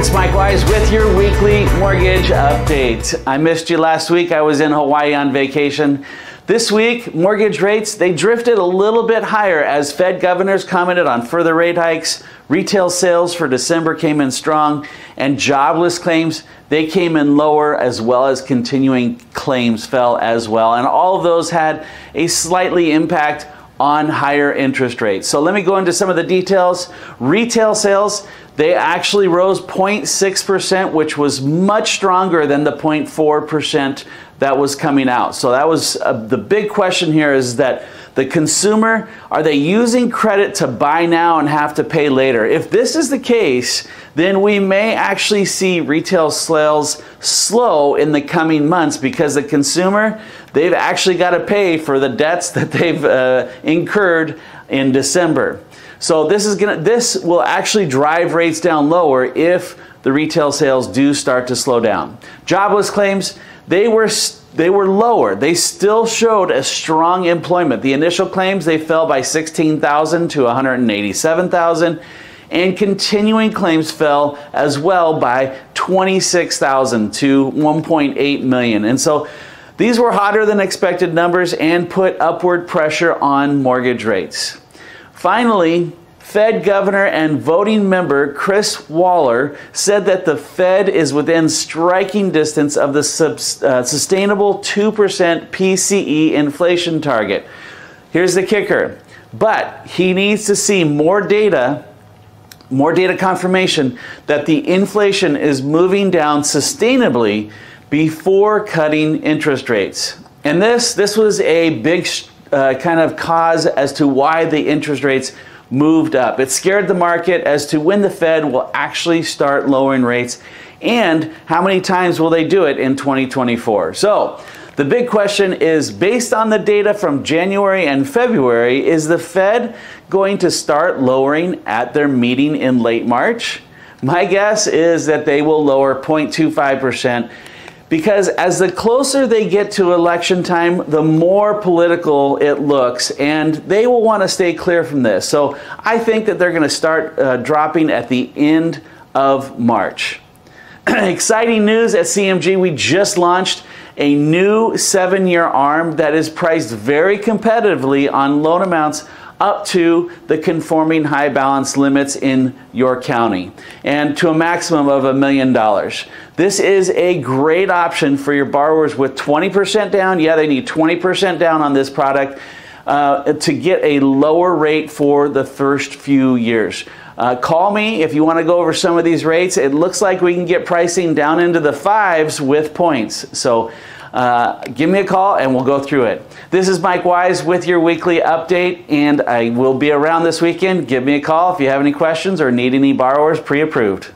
it's Mike Wise with your weekly mortgage update. I missed you last week. I was in Hawaii on vacation. This week, mortgage rates, they drifted a little bit higher as Fed governors commented on further rate hikes. Retail sales for December came in strong and jobless claims, they came in lower as well as continuing claims fell as well. And all of those had a slightly impact on higher interest rates. So let me go into some of the details. Retail sales, they actually rose 0.6%, which was much stronger than the 0.4% that was coming out. So that was uh, the big question here is that the consumer, are they using credit to buy now and have to pay later? If this is the case, then we may actually see retail sales slow in the coming months because the consumer, they've actually got to pay for the debts that they've uh, incurred in December. So this is gonna this will actually drive rates down lower if the retail sales do start to slow down. Jobless claims, they were they were lower. They still showed a strong employment. The initial claims they fell by 16,000 to 187,000 and continuing claims fell as well by 26,000 to 1.8 million. And so these were hotter than expected numbers and put upward pressure on mortgage rates. Finally, Fed governor and voting member Chris Waller said that the Fed is within striking distance of the uh, sustainable 2% PCE inflation target. Here's the kicker. But he needs to see more data, more data confirmation that the inflation is moving down sustainably before cutting interest rates. And this, this was a big uh, kind of cause as to why the interest rates moved up. It scared the market as to when the Fed will actually start lowering rates and how many times will they do it in 2024. So, the big question is based on the data from January and February, is the Fed going to start lowering at their meeting in late March? My guess is that they will lower 0.25% because as the closer they get to election time, the more political it looks, and they will want to stay clear from this. So I think that they're going to start uh, dropping at the end of March. Exciting news at CMG, we just launched a new seven year ARM that is priced very competitively on loan amounts up to the conforming high balance limits in your county and to a maximum of a million dollars. This is a great option for your borrowers with 20% down. Yeah, they need 20% down on this product uh, to get a lower rate for the first few years. Uh, call me if you want to go over some of these rates. It looks like we can get pricing down into the fives with points. So uh, give me a call and we'll go through it. This is Mike Wise with your weekly update, and I will be around this weekend. Give me a call if you have any questions or need any borrowers pre approved.